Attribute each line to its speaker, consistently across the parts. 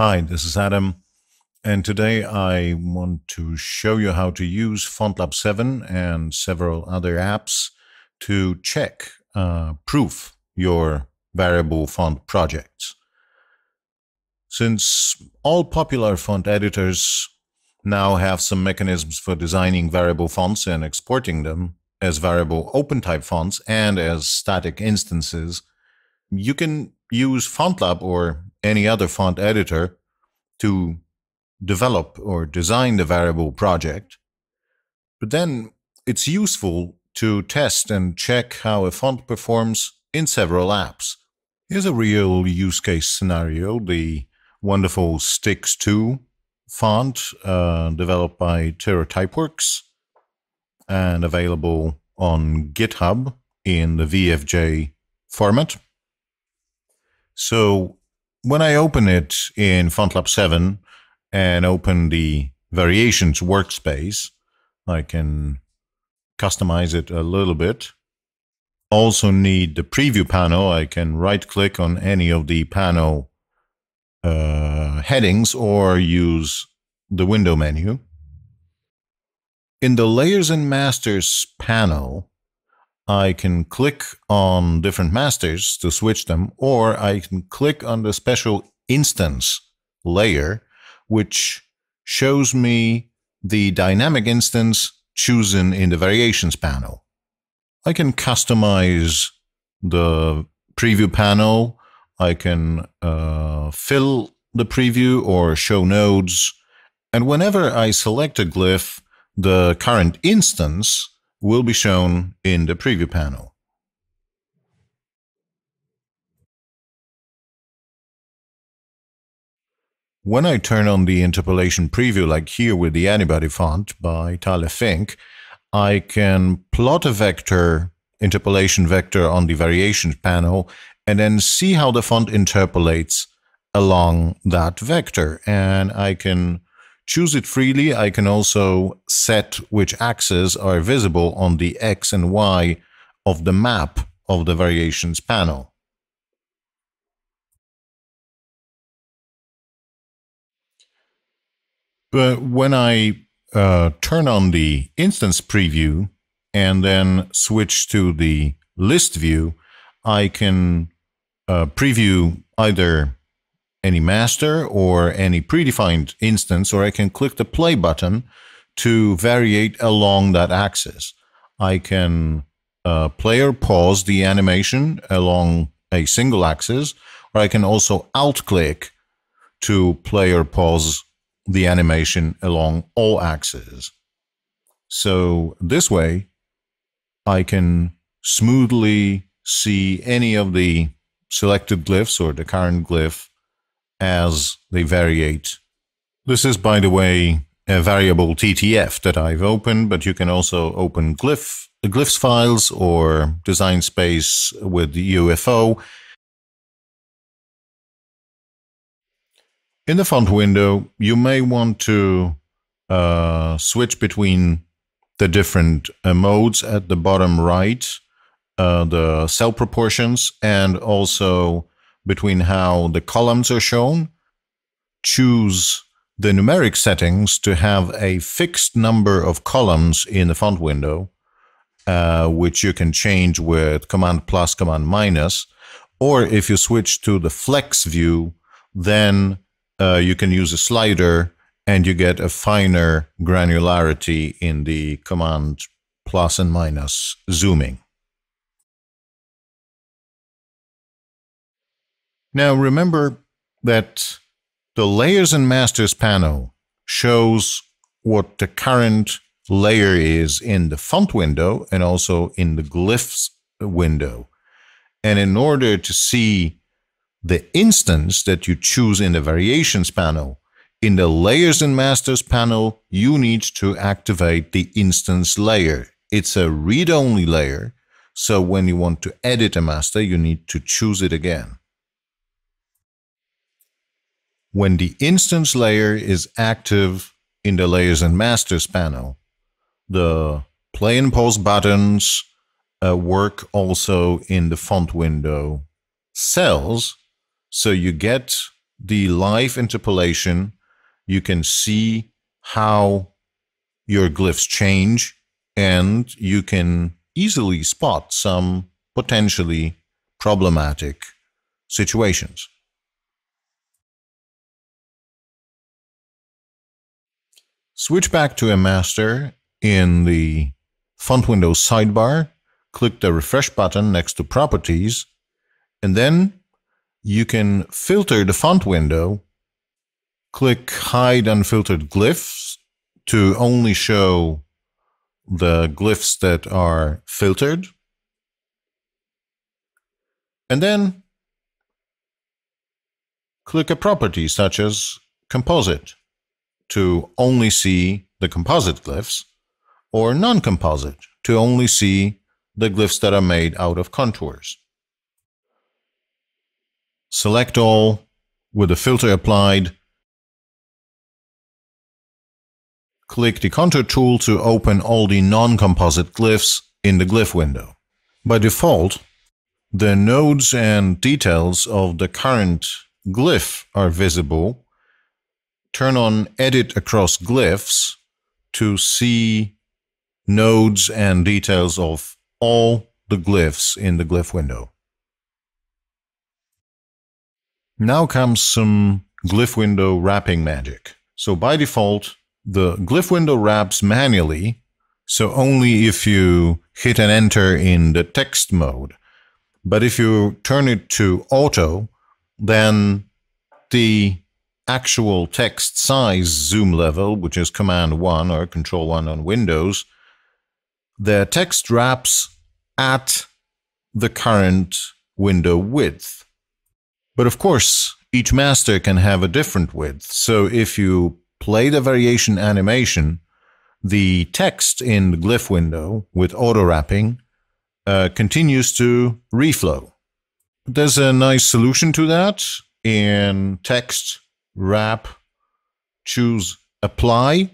Speaker 1: Hi, this is Adam, and today I want to show you how to use FontLab 7 and several other apps to check, uh, proof your variable font projects. Since all popular font editors now have some mechanisms for designing variable fonts and exporting them as variable OpenType fonts and as static instances, you can use FontLab or any other font editor to develop or design the variable project. But then it's useful to test and check how a font performs in several apps. Here's a real use case scenario, the wonderful STIX 2 font uh, developed by Tiro Typeworks and available on GitHub in the VFJ format. So when I open it in FontLab 7 and open the variations workspace, I can customize it a little bit. Also need the preview panel. I can right click on any of the panel uh, headings or use the window menu. In the layers and masters panel, I can click on different masters to switch them, or I can click on the special instance layer, which shows me the dynamic instance chosen in the variations panel. I can customize the preview panel. I can uh, fill the preview or show nodes. And whenever I select a glyph, the current instance will be shown in the preview panel. When I turn on the interpolation preview, like here with the Anybody font by Tyler Finck, I can plot a vector, interpolation vector on the variations panel, and then see how the font interpolates along that vector. And I can choose it freely. I can also set which axes are visible on the X and Y of the map of the variations panel. But when I uh, turn on the instance preview and then switch to the list view, I can uh, preview either any master or any predefined instance, or I can click the play button to variate along that axis. I can uh, play or pause the animation along a single axis, or I can also alt click to play or pause the animation along all axes. So this way, I can smoothly see any of the selected glyphs or the current glyph as they variate. This is, by the way, a variable TTF that I've opened, but you can also open glyph, glyphs files or design space with UFO. In the font window, you may want to uh, switch between the different uh, modes at the bottom right, uh, the cell proportions, and also between how the columns are shown. Choose the numeric settings to have a fixed number of columns in the font window, uh, which you can change with Command plus, Command minus. Or if you switch to the flex view, then uh, you can use a slider and you get a finer granularity in the Command plus and minus zooming. Now remember that the layers and masters panel shows what the current layer is in the font window and also in the glyphs window. And in order to see the instance that you choose in the variations panel, in the layers and masters panel, you need to activate the instance layer. It's a read-only layer. So when you want to edit a master, you need to choose it again. When the instance layer is active in the layers and masters panel, the play and pause buttons uh, work also in the font window cells. So you get the live interpolation, you can see how your glyphs change and you can easily spot some potentially problematic situations. Switch back to a master in the font window sidebar, click the refresh button next to properties, and then you can filter the font window, click hide unfiltered glyphs to only show the glyphs that are filtered. And then click a property such as composite to only see the composite glyphs, or non-composite to only see the glyphs that are made out of contours. Select all with the filter applied. Click the contour tool to open all the non-composite glyphs in the glyph window. By default, the nodes and details of the current glyph are visible turn on Edit Across Glyphs to see nodes and details of all the glyphs in the glyph window. Now comes some glyph window wrapping magic. So by default, the glyph window wraps manually, so only if you hit and enter in the text mode. But if you turn it to auto, then the actual text size zoom level, which is Command 1 or Control 1 on Windows, the text wraps at the current window width. But of course, each master can have a different width. So if you play the variation animation, the text in the glyph window with auto wrapping uh, continues to reflow. There's a nice solution to that in text wrap, choose apply,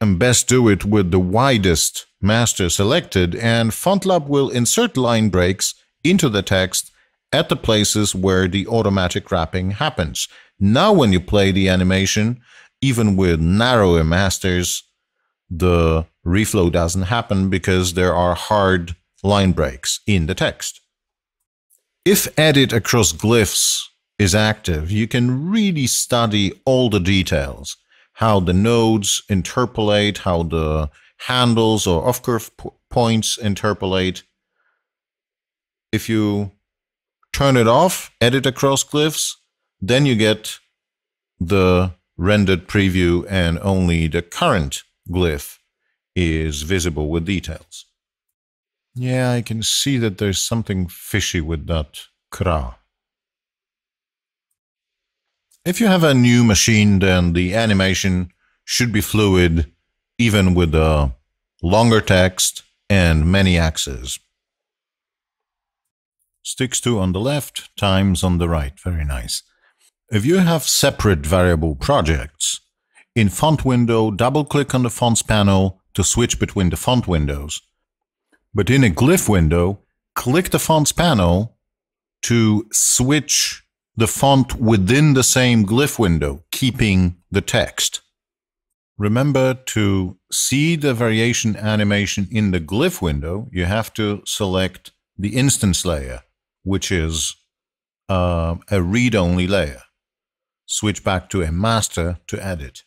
Speaker 1: and best do it with the widest master selected and FontLab will insert line breaks into the text at the places where the automatic wrapping happens. Now when you play the animation, even with narrower masters, the reflow doesn't happen because there are hard line breaks in the text. If edit across glyphs is active, you can really study all the details, how the nodes interpolate, how the handles or off-curve points interpolate. If you turn it off, edit across glyphs, then you get the rendered preview and only the current glyph is visible with details. Yeah, I can see that there's something fishy with that kra. If you have a new machine, then the animation should be fluid, even with a longer text and many axes. STIX 2 on the left, times on the right. Very nice. If you have separate variable projects, in Font Window, double-click on the Fonts panel to switch between the font windows. But in a glyph window, click the Fonts panel to switch the font within the same glyph window, keeping the text. Remember to see the variation animation in the glyph window, you have to select the instance layer, which is uh, a read-only layer. Switch back to a master to edit.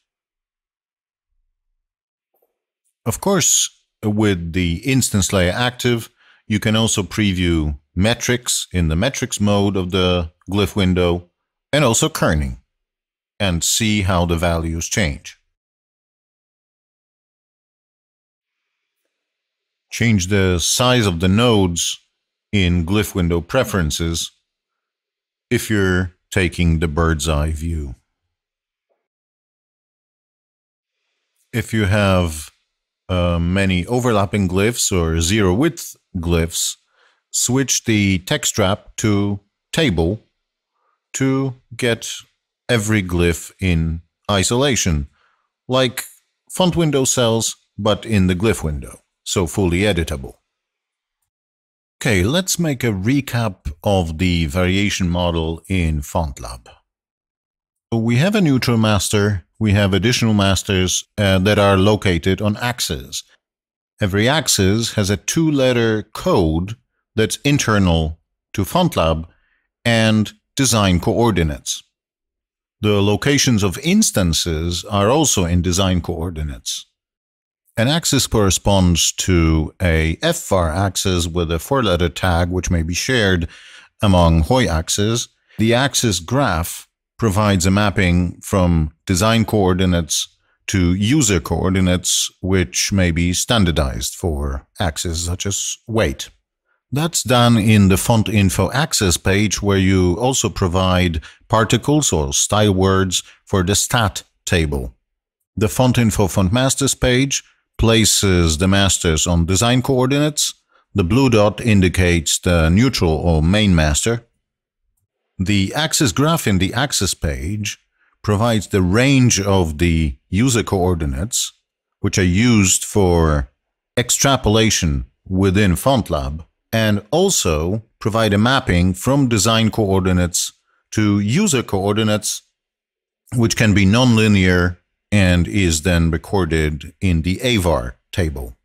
Speaker 1: Of course, with the instance layer active, you can also preview metrics in the metrics mode of the glyph window and also kerning and see how the values change. Change the size of the nodes in glyph window preferences if you're taking the bird's eye view. If you have uh, many overlapping glyphs or zero width glyphs, switch the text wrap to table to get every glyph in isolation, like font window cells, but in the glyph window, so fully editable. Okay, let's make a recap of the variation model in FontLab. we have a neutral master, we have additional masters uh, that are located on axes. Every axis has a two-letter code that's internal to FontLab and design coordinates. The locations of instances are also in design coordinates. An axis corresponds to a FVAR axis with a four-letter tag which may be shared among HOI axes. The axis graph provides a mapping from design coordinates to user coordinates which may be standardized for axes such as weight. That's done in the font info axes page where you also provide particles or style words for the stat table. The font info font masters page places the masters on design coordinates. The blue dot indicates the neutral or main master. The axis graph in the axis page provides the range of the user coordinates, which are used for extrapolation within FontLab and also provide a mapping from design coordinates to user coordinates, which can be nonlinear and is then recorded in the AVAR table.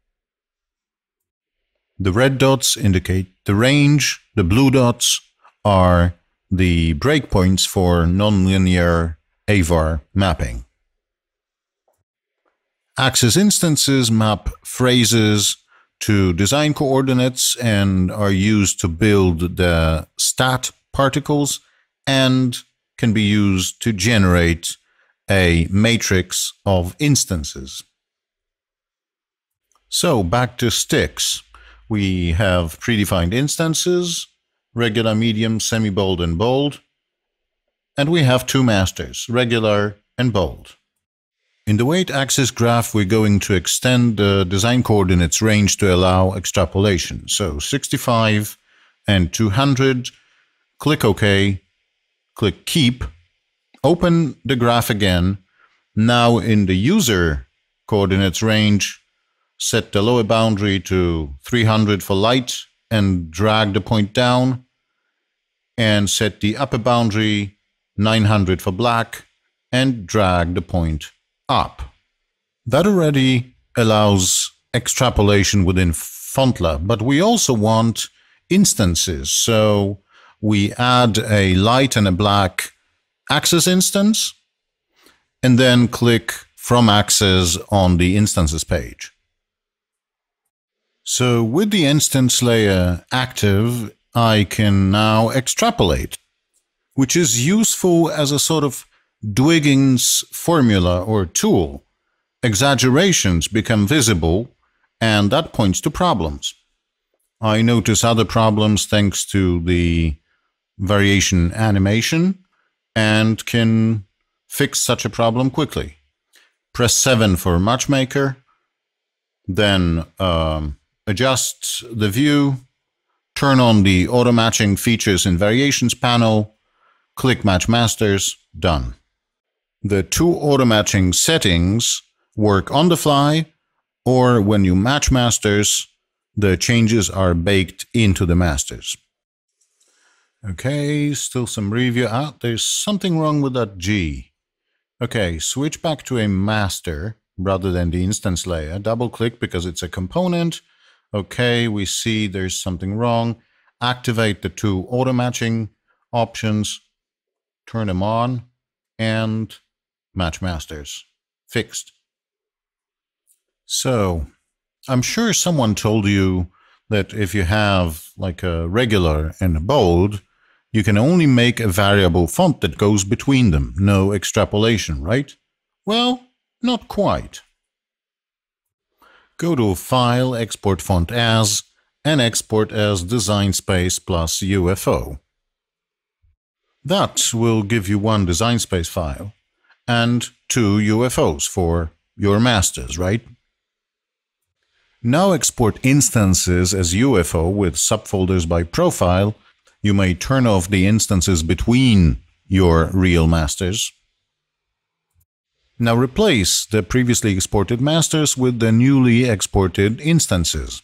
Speaker 1: The red dots indicate the range, the blue dots are the breakpoints for nonlinear AVAR mapping. Axis instances map phrases to design coordinates and are used to build the stat particles and can be used to generate a matrix of instances. So back to STIX. We have predefined instances, regular, medium, semi-bold, and bold. And we have two masters, regular and bold. In the weight axis graph, we're going to extend the design coordinates range to allow extrapolation. So 65 and 200, click OK, click Keep, open the graph again. Now in the user coordinates range, set the lower boundary to 300 for light and drag the point down and set the upper boundary 900 for black and drag the point up. That already allows extrapolation within FontLab, but we also want instances. So we add a light and a black axis instance, and then click from axis on the instances page. So with the instance layer active, I can now extrapolate, which is useful as a sort of Dwiggins formula or tool, exaggerations become visible, and that points to problems. I notice other problems thanks to the variation animation and can fix such a problem quickly. Press 7 for Matchmaker, then um, adjust the view, turn on the auto matching features in variations panel, click Match Masters, done. The two auto matching settings work on the fly, or when you match masters, the changes are baked into the masters. Okay, still some review. Ah, there's something wrong with that G. Okay, switch back to a master rather than the instance layer. Double click because it's a component. Okay, we see there's something wrong. Activate the two auto matching options, turn them on, and match masters. Fixed. So, I'm sure someone told you that if you have like a regular and a bold, you can only make a variable font that goes between them, no extrapolation, right? Well, not quite. Go to File, Export Font As, and export as design space plus UFO. That will give you one design space file and two UFOs for your masters, right? Now export instances as UFO with subfolders by profile. You may turn off the instances between your real masters. Now replace the previously exported masters with the newly exported instances.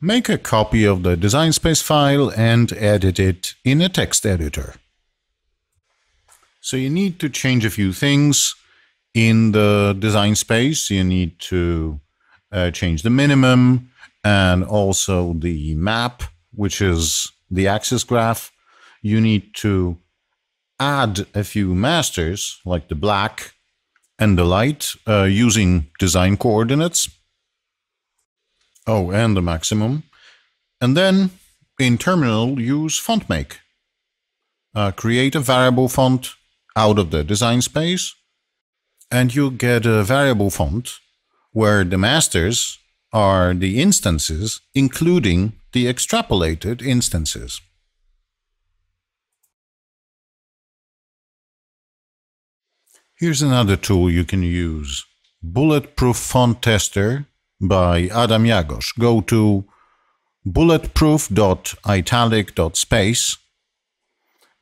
Speaker 1: Make a copy of the design space file and edit it in a text editor. So you need to change a few things in the design space. You need to uh, change the minimum and also the map, which is the axis graph. You need to add a few masters like the black and the light uh, using design coordinates. Oh, and the maximum. And then in terminal, use fontmake. Uh, create a variable font out of the design space, and you get a variable font where the masters are the instances, including the extrapolated instances. Here's another tool you can use. Bulletproof Font Tester by Adam Jagosz. Go to bulletproof.italic.space.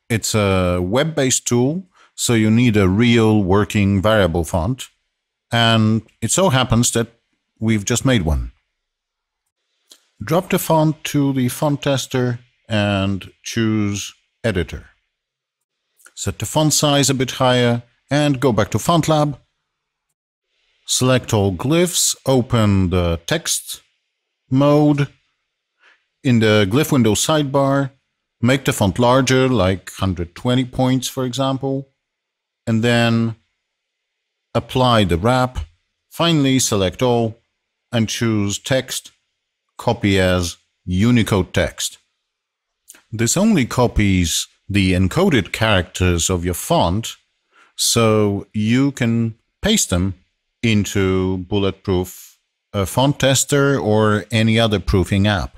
Speaker 1: It's a web-based tool, so you need a real working variable font. And it so happens that we've just made one. Drop the font to the font tester and choose Editor. Set the font size a bit higher and go back to FontLab. Select all glyphs, open the text mode. In the glyph window sidebar, make the font larger, like 120 points, for example, and then apply the wrap. Finally, select all and choose text, copy as Unicode text. This only copies the encoded characters of your font so you can paste them into Bulletproof uh, Font Tester or any other proofing app.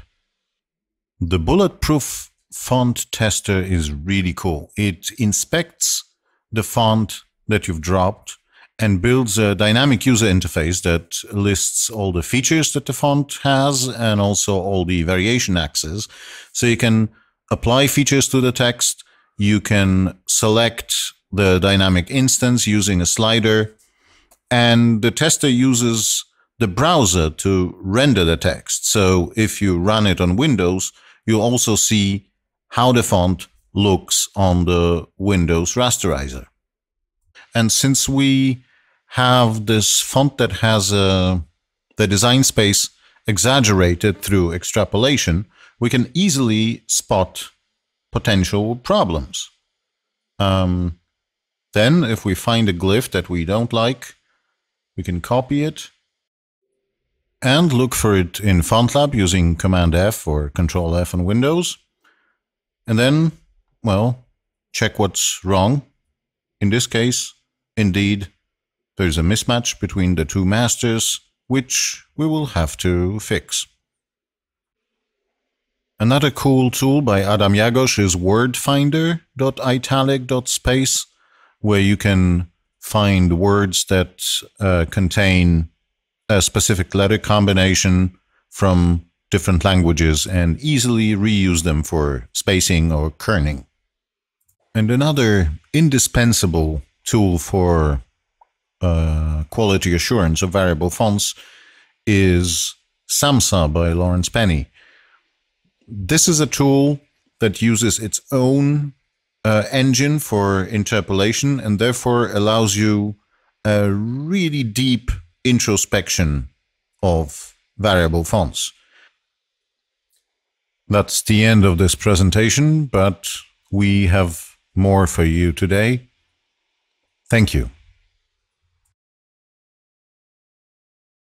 Speaker 1: The Bulletproof Font Tester is really cool. It inspects the font that you've dropped and builds a dynamic user interface that lists all the features that the font has and also all the variation axes. So you can apply features to the text. You can select the dynamic instance using a slider. And the tester uses the browser to render the text. So if you run it on Windows, you also see how the font looks on the Windows rasterizer. And since we have this font that has a, uh, the design space exaggerated through extrapolation, we can easily spot potential problems. Um, then, if we find a glyph that we don't like, we can copy it and look for it in FontLab using Command F or Control F on Windows. And then, well, check what's wrong. In this case, indeed, there's a mismatch between the two masters, which we will have to fix. Another cool tool by Adam Jagosz is wordfinder.italic.space where you can find words that uh, contain a specific letter combination from different languages and easily reuse them for spacing or kerning. And another indispensable tool for uh, quality assurance of variable fonts is SAMSA by Laurence Penney. This is a tool that uses its own uh, engine for interpolation and therefore allows you a really deep introspection of variable fonts. That's the end of this presentation, but we have more for you today. Thank you.